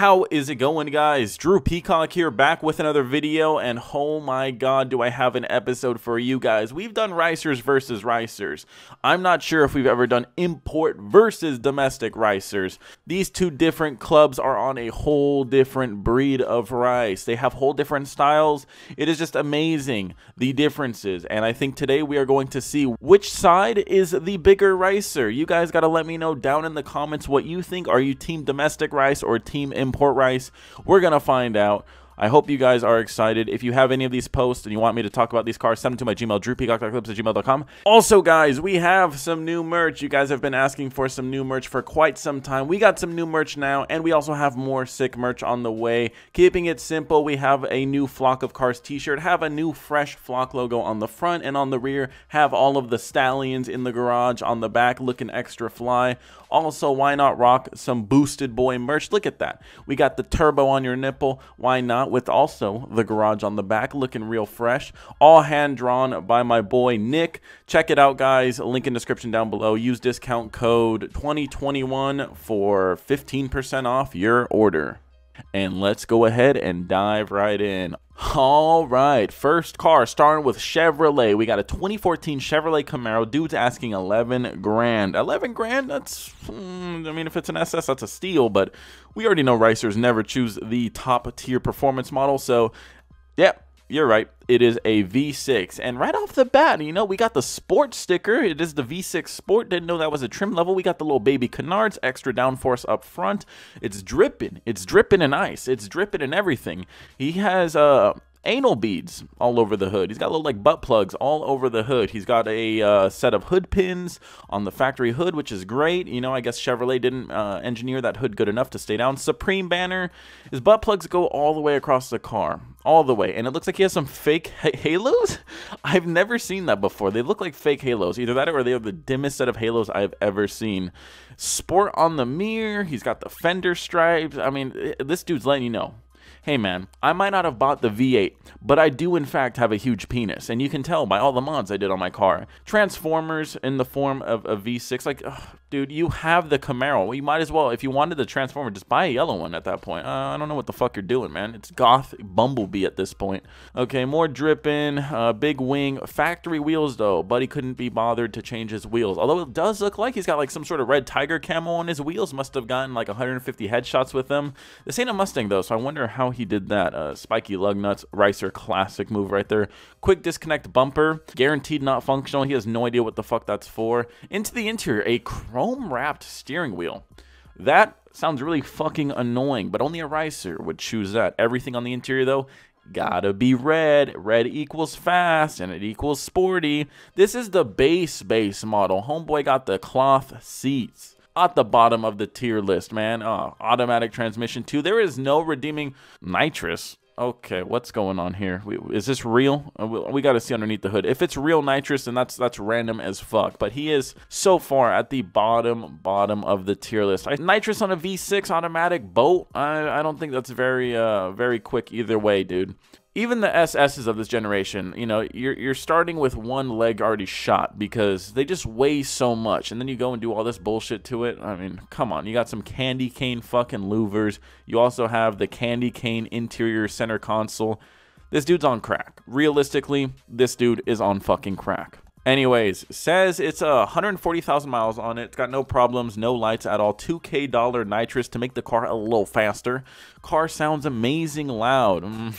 How is it going, guys? Drew Peacock here, back with another video, and oh my god, do I have an episode for you guys. We've done ricers versus ricers. I'm not sure if we've ever done import versus domestic ricers. These two different clubs are on a whole different breed of rice. They have whole different styles. It is just amazing, the differences, and I think today we are going to see which side is the bigger ricer. You guys got to let me know down in the comments what you think. Are you team domestic rice or team import rice? We're going to find out. I hope you guys are excited. If you have any of these posts and you want me to talk about these cars, send them to my Gmail, drewpeacock.clips at gmail.com. Also, guys, we have some new merch. You guys have been asking for some new merch for quite some time. We got some new merch now, and we also have more sick merch on the way. Keeping it simple, we have a new Flock of Cars t-shirt, have a new fresh Flock logo on the front and on the rear, have all of the stallions in the garage on the back looking extra fly. Also, why not rock some Boosted Boy merch? Look at that. We got the turbo on your nipple. Why not? With also the garage on the back looking real fresh. All hand drawn by my boy Nick. Check it out, guys. Link in description down below. Use discount code 2021 for 15% off your order. And let's go ahead and dive right in. All right, first car starting with Chevrolet. We got a 2014 Chevrolet Camaro. Dude's asking 11 grand. 11 grand? That's, hmm, I mean, if it's an SS, that's a steal, but we already know ricers never choose the top tier performance model. So, yeah, you're right. It is a V6. And right off the bat, you know, we got the sport sticker. It is the V6 Sport. Didn't know that was a trim level. We got the little baby canards, extra downforce up front. It's dripping. It's dripping in ice. It's dripping in everything. He has uh, anal beads all over the hood. He's got little like butt plugs all over the hood. He's got a uh, set of hood pins on the factory hood, which is great. You know, I guess Chevrolet didn't uh, engineer that hood good enough to stay down. Supreme banner. His butt plugs go all the way across the car. All the way. And it looks like he has some fake ha halos. I've never seen that before. They look like fake halos. Either that or they are the dimmest set of halos I've ever seen. Sport on the mirror. He's got the fender stripes. I mean, eh, this dude's letting you know hey man, I might not have bought the V8, but I do in fact have a huge penis, and you can tell by all the mods I did on my car. Transformers in the form of a V6, like, ugh, dude, you have the Camaro. You might as well, if you wanted the Transformer, just buy a yellow one at that point. Uh, I don't know what the fuck you're doing, man. It's Goth Bumblebee at this point. Okay, more dripping, uh, big wing, factory wheels though. Buddy couldn't be bothered to change his wheels. Although it does look like he's got like some sort of red tiger camo on his wheels. Must have gotten like 150 headshots with them. This ain't a Mustang though, so I wonder how he did that. Uh, spiky lug nuts, Ricer classic move right there. Quick disconnect bumper, guaranteed not functional. He has no idea what the fuck that's for. Into the interior, a chrome wrapped steering wheel. That sounds really fucking annoying, but only a Ricer would choose that. Everything on the interior though, gotta be red. Red equals fast and it equals sporty. This is the base base model. Homeboy got the cloth seats at the bottom of the tier list, man. Uh, automatic transmission too. There is no redeeming nitrous. Okay, what's going on here? Is this real? Uh, we, got to see underneath the hood. If it's real nitrous, then that's that's random as fuck. But he is so far at the bottom bottom of the tier list. Nitrous on a V6 automatic boat. I I don't think that's very uh very quick either way, dude even the SSs of this generation, you know, you're you're starting with one leg already shot because they just weigh so much, and then you go and do all this bullshit to it. I mean, come on, you got some candy cane fucking louvers. You also have the candy cane interior center console. This dude's on crack. Realistically, this dude is on fucking crack. Anyways, says it's uh, 140,000 miles on it. It's got no problems, no lights at all. 2K dollar nitrous to make the car a little faster. Car sounds amazing loud.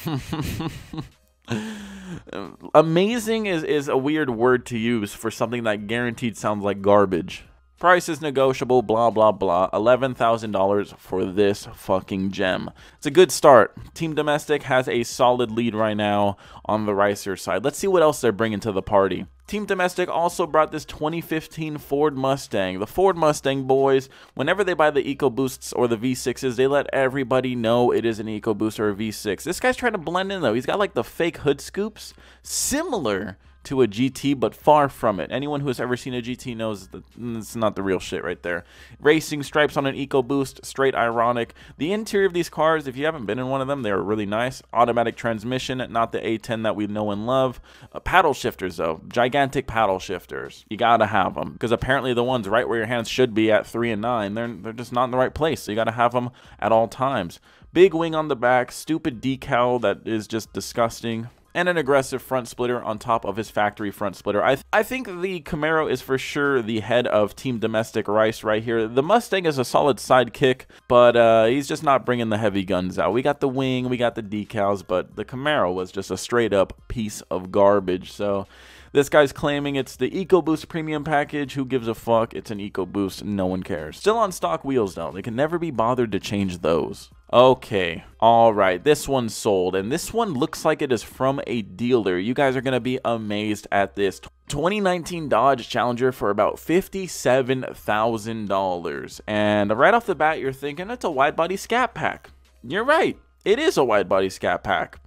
amazing is, is a weird word to use for something that guaranteed sounds like garbage. Price is negotiable, blah, blah, blah. $11,000 for this fucking gem. It's a good start. Team Domestic has a solid lead right now on the Ricer side. Let's see what else they're bringing to the party. Team Domestic also brought this 2015 Ford Mustang. The Ford Mustang boys, whenever they buy the EcoBoosts or the V6s, they let everybody know it is an EcoBoost or a V6. This guy's trying to blend in though. He's got like the fake hood scoops, similar to a GT, but far from it. Anyone who has ever seen a GT knows that it's not the real shit right there. Racing stripes on an EcoBoost, straight ironic. The interior of these cars, if you haven't been in one of them, they're really nice. Automatic transmission, not the A10 that we know and love. Uh, paddle shifters, though. Gigantic paddle shifters. You gotta have them, because apparently the ones right where your hands should be at 3 and 9, they're, they're just not in the right place, so you gotta have them at all times. Big wing on the back, stupid decal that is just disgusting and an aggressive front splitter on top of his factory front splitter. I, th I think the Camaro is for sure the head of Team Domestic Rice right here. The Mustang is a solid sidekick, but uh, he's just not bringing the heavy guns out. We got the wing, we got the decals, but the Camaro was just a straight up piece of garbage. So this guy's claiming it's the EcoBoost premium package. Who gives a fuck? It's an EcoBoost. No one cares. Still on stock wheels though. They can never be bothered to change those. Okay, all right, this one's sold, and this one looks like it is from a dealer. You guys are going to be amazed at this. 2019 Dodge Challenger for about $57,000. And right off the bat, you're thinking it's a wide body scat pack. You're right, it is a wide body scat pack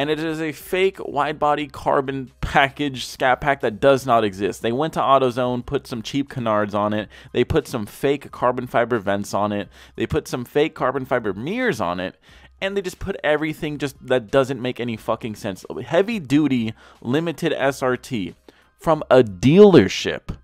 and it is a fake wide body carbon package scat pack that does not exist. They went to AutoZone, put some cheap canards on it, they put some fake carbon fiber vents on it, they put some fake carbon fiber mirrors on it, and they just put everything just that doesn't make any fucking sense. Heavy duty limited SRT from a dealership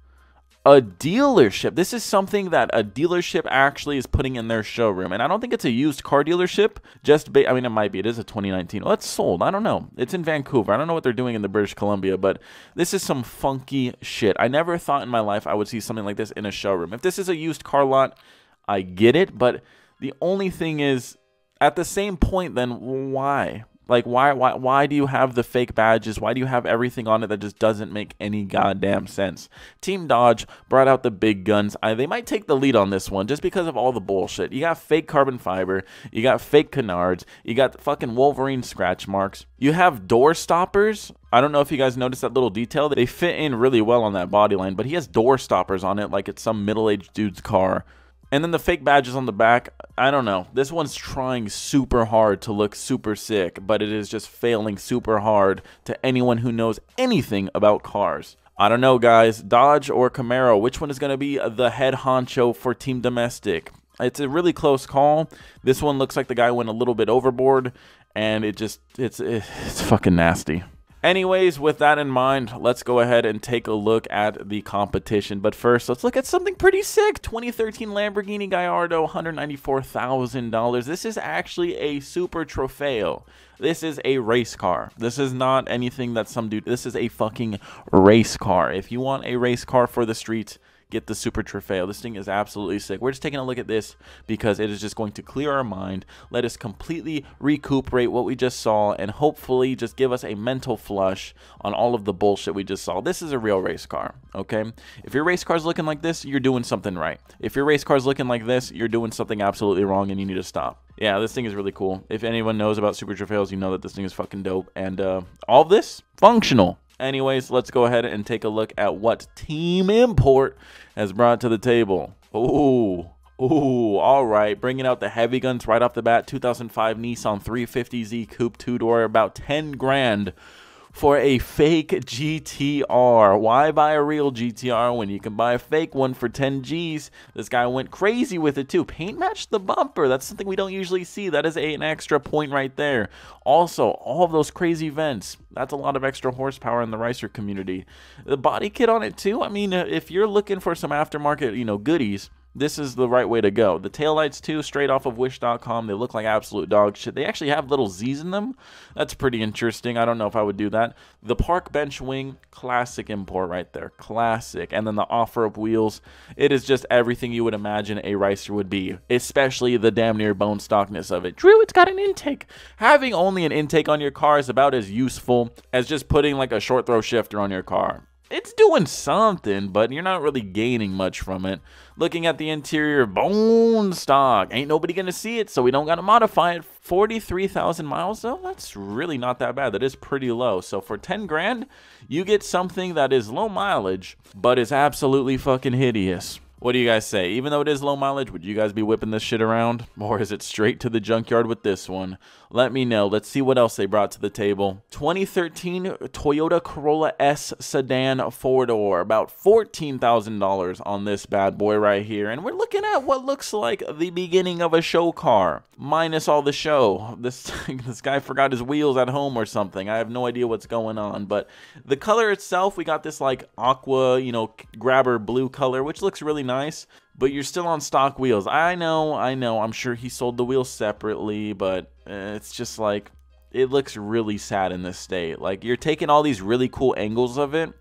a dealership. This is something that a dealership actually is putting in their showroom. And I don't think it's a used car dealership. Just, I mean, it might be. It is a 2019. Well, it's sold. I don't know. It's in Vancouver. I don't know what they're doing in the British Columbia, but this is some funky shit. I never thought in my life I would see something like this in a showroom. If this is a used car lot, I get it. But the only thing is, at the same point, then why? Like why why why do you have the fake badges? Why do you have everything on it that just doesn't make any goddamn sense? Team Dodge brought out the big guns. I, they might take the lead on this one just because of all the bullshit. You got fake carbon fiber, you got fake canards, you got fucking Wolverine scratch marks. You have door stoppers. I don't know if you guys noticed that little detail. They fit in really well on that body line, but he has door stoppers on it like it's some middle-aged dude's car. And then the fake badges on the back, I don't know. This one's trying super hard to look super sick, but it is just failing super hard to anyone who knows anything about cars. I don't know, guys. Dodge or Camaro, which one is going to be the head honcho for Team Domestic? It's a really close call. This one looks like the guy went a little bit overboard, and it just, it's, it's fucking nasty. Anyways, with that in mind, let's go ahead and take a look at the competition. But first, let's look at something pretty sick. 2013 Lamborghini Gallardo, $194,000. This is actually a Super Trofeo. This is a race car. This is not anything that some dude... This is a fucking race car. If you want a race car for the streets, get the Super Trofeo. This thing is absolutely sick. We're just taking a look at this because it is just going to clear our mind, let us completely recuperate what we just saw, and hopefully just give us a mental flush on all of the bullshit we just saw. This is a real race car, okay? If your race car's looking like this, you're doing something right. If your race car's looking like this, you're doing something absolutely wrong and you need to stop. Yeah, this thing is really cool. If anyone knows about Super Trofeos, you know that this thing is fucking dope. And uh, all this, functional. Anyways, let's go ahead and take a look at what Team Import has brought to the table. Ooh, ooh, all right. Bringing out the heavy guns right off the bat. 2005 Nissan 350Z Coupe two-door, about 10 grand for a fake GTR. Why buy a real GTR when you can buy a fake one for 10 G's? This guy went crazy with it too. Paint matched the bumper. That's something we don't usually see. That is a, an extra point right there. Also, all of those crazy vents. That's a lot of extra horsepower in the Ricer community. The body kit on it too. I mean, uh, if you're looking for some aftermarket, you know, goodies, this is the right way to go. The taillights too, straight off of Wish.com, they look like absolute dog shit. They actually have little Z's in them. That's pretty interesting. I don't know if I would do that. The park bench wing, classic import right there. Classic. And then the offer-up wheels. It is just everything you would imagine a Ricer would be, especially the damn near bone stockness of it. Drew, it's got an intake. Having only an intake on your car is about as useful as just putting like a short throw shifter on your car it's doing something, but you're not really gaining much from it. Looking at the interior, bone stock. Ain't nobody going to see it, so we don't got to modify it. 43,000 miles, though? That's really not that bad. That is pretty low. So for 10 grand, you get something that is low mileage, but is absolutely fucking hideous. What do you guys say? Even though it is low mileage, would you guys be whipping this shit around? Or is it straight to the junkyard with this one? Let me know. Let's see what else they brought to the table. 2013 Toyota Corolla S sedan four door. About $14,000 on this bad boy right here. And we're looking at what looks like the beginning of a show car. Minus all the show. This, this guy forgot his wheels at home or something. I have no idea what's going on. But the color itself, we got this like aqua, you know, grabber blue color, which looks really nice but you're still on stock wheels. I know, I know. I'm sure he sold the wheels separately, but uh, it's just like it looks really sad in this state. Like you're taking all these really cool angles of it,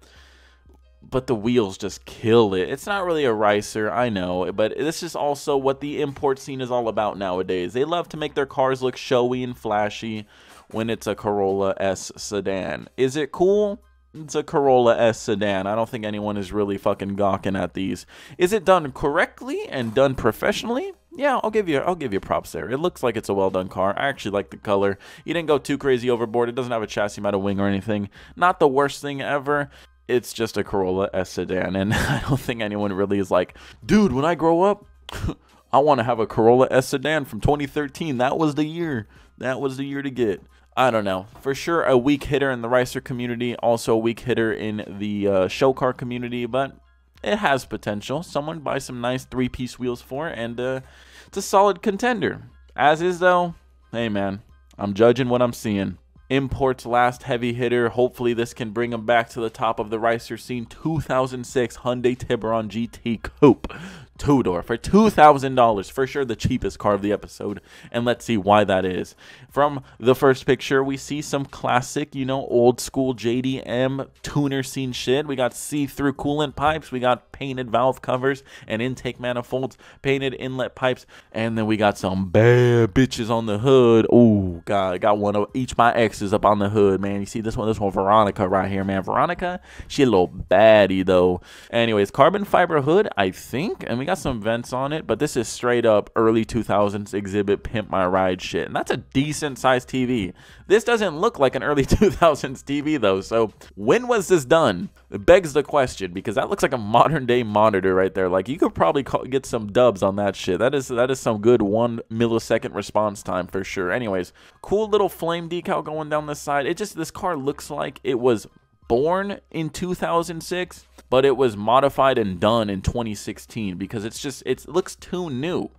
but the wheels just kill it. It's not really a ricer, I know, but this is also what the import scene is all about nowadays. They love to make their cars look showy and flashy when it's a Corolla S sedan. Is it cool? It's a Corolla S sedan. I don't think anyone is really fucking gawking at these. Is it done correctly and done professionally? Yeah, I'll give you I'll give you props there. It looks like it's a well done car. I actually like the color. You didn't go too crazy overboard. It doesn't have a chassis mount wing or anything. Not the worst thing ever. It's just a Corolla S sedan, and I don't think anyone really is like, dude, when I grow up, I want to have a Corolla S sedan from 2013. That was the year. That was the year to get. I don't know. For sure, a weak hitter in the Ricer community, also a weak hitter in the uh, show car community, but it has potential. Someone buy some nice three piece wheels for, and uh, it's a solid contender. As is, though, hey man, I'm judging what I'm seeing. Import's last heavy hitter. Hopefully, this can bring him back to the top of the Ricer scene. 2006 Hyundai Tiburon GT Coupe two door for $2,000. For sure, the cheapest car of the episode. And let's see why that is. From the first picture, we see some classic, you know, old school JDM tuner scene shit. We got see through coolant pipes. We got painted valve covers and intake manifolds, painted inlet pipes. And then we got some bad bitches on the hood. Oh, God. I got one of each my exes up on the hood, man. You see this one? This one, Veronica, right here, man. Veronica, she a little baddie, though. Anyways, carbon fiber hood, I think. And we got some vents on it, but this is straight up early 2000s exhibit pimp my ride shit. And that's a decent sized TV. This doesn't look like an early 2000s TV though. So when was this done? It begs the question because that looks like a modern day monitor right there. Like you could probably call, get some dubs on that shit. That is that is some good 1 millisecond response time for sure. Anyways, cool little flame decal going down the side. It just this car looks like it was born in 2006 but it was modified and done in 2016 because it's just it looks too new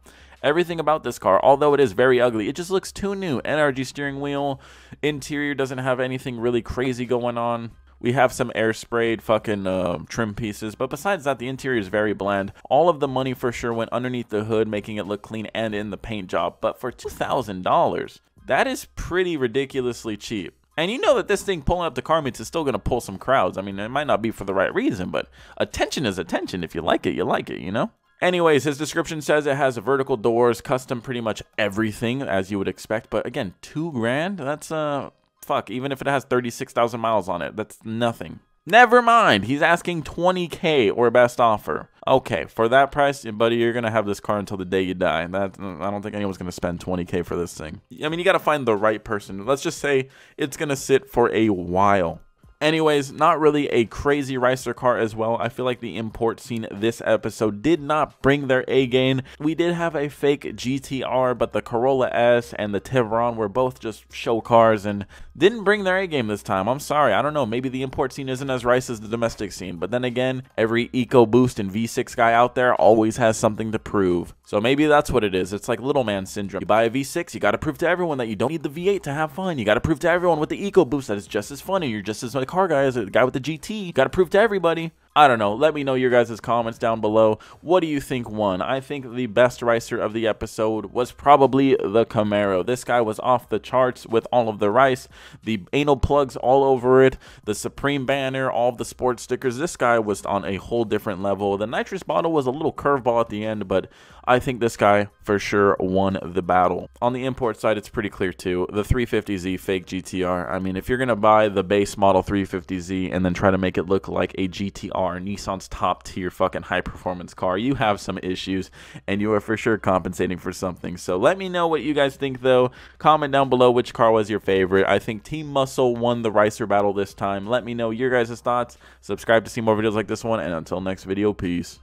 everything about this car although it is very ugly it just looks too new nrg steering wheel interior doesn't have anything really crazy going on we have some air sprayed fucking uh, trim pieces, but besides that, the interior is very bland. All of the money for sure went underneath the hood, making it look clean and in the paint job. But for $2,000, that is pretty ridiculously cheap. And you know that this thing pulling up the car meets is still going to pull some crowds. I mean, it might not be for the right reason, but attention is attention. If you like it, you like it, you know? Anyways, his description says it has vertical doors, custom pretty much everything as you would expect. But again, two grand? That's, uh, fuck, even if it has 36,000 miles on it, that's nothing. Never mind. He's asking 20k or best offer. Okay, for that price, buddy, you're gonna have this car until the day you die. That I don't think anyone's gonna spend 20k for this thing. I mean, you gotta find the right person. Let's just say it's gonna sit for a while. Anyways, not really a crazy Ricer car as well. I feel like the import scene this episode did not bring their A game. We did have a fake GTR, but the Corolla S and the Tiburon were both just show cars and didn't bring their A game this time. I'm sorry. I don't know. Maybe the import scene isn't as rice as the domestic scene. But then again, every EcoBoost and V6 guy out there always has something to prove. So maybe that's what it is. It's like little man syndrome. You buy a V6, you got to prove to everyone that you don't need the V8 to have fun. You got to prove to everyone with the EcoBoost that it's just as fun and you're just as a car guy as a guy with the GT. You got to prove to everybody. I don't know. Let me know your guys' comments down below. What do you think won? I think the best ricer of the episode was probably the Camaro. This guy was off the charts with all of the rice, the anal plugs all over it, the Supreme banner, all the sports stickers. This guy was on a whole different level. The nitrous bottle was a little curveball at the end, but I think this guy for sure won the battle. On the import side, it's pretty clear too. The 350Z fake GTR. I mean, if you're going to buy the base model 350Z and then try to make it look like a GTR, car, Nissan's top tier fucking high performance car, you have some issues and you are for sure compensating for something. So let me know what you guys think though. Comment down below which car was your favorite. I think Team Muscle won the Ricer battle this time. Let me know your guys' thoughts. Subscribe to see more videos like this one and until next video, peace.